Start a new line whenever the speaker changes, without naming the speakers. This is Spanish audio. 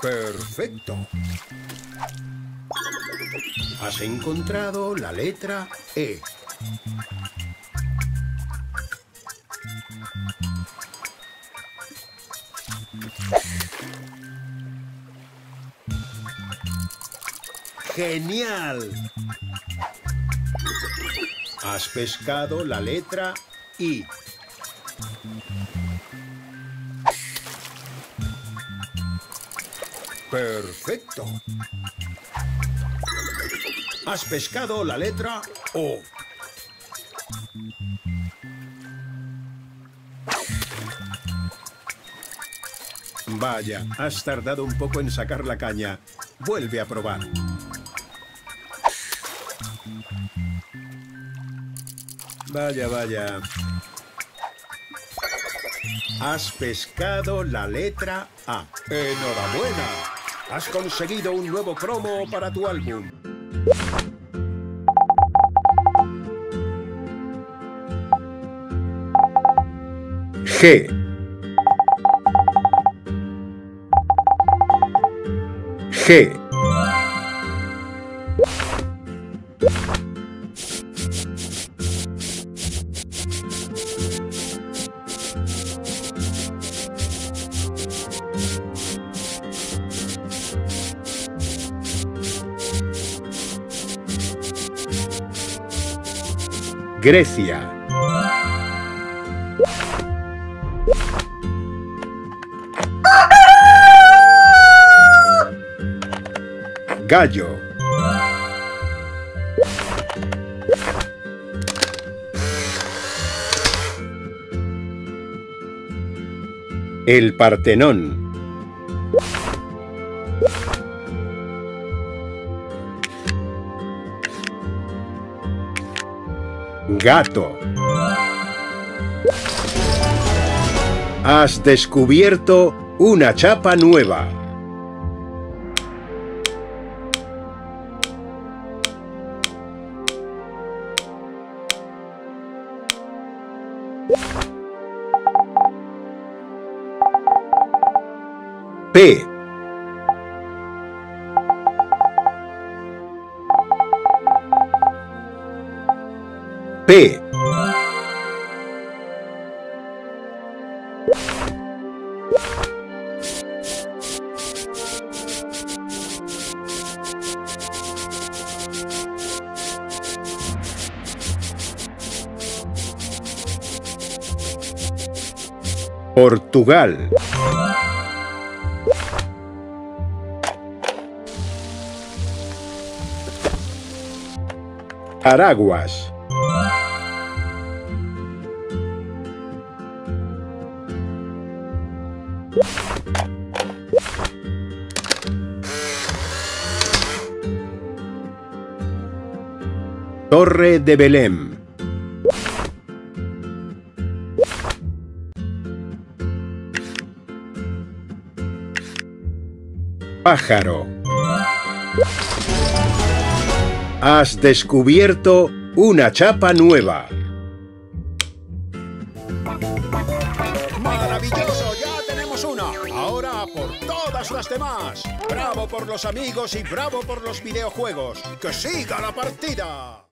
Perfecto. Has encontrado la letra E. ¡Genial! Has pescado la letra I. Perfecto. Has pescado la letra O. Vaya, has tardado un poco en sacar la caña. Vuelve a probar. Vaya, vaya. Has pescado la letra A. ¡Enhorabuena! Has conseguido un nuevo cromo para tu álbum.
G. G. Grecia. Gallo. El Partenón. Gato. Has descubierto una chapa nueva. P. P. Portugal. Paraguas. Torre de Belém. Pájaro. Has descubierto una chapa nueva.
Ahora por todas las demás. ¡Bravo por los amigos y bravo por los videojuegos! ¡Que siga la partida!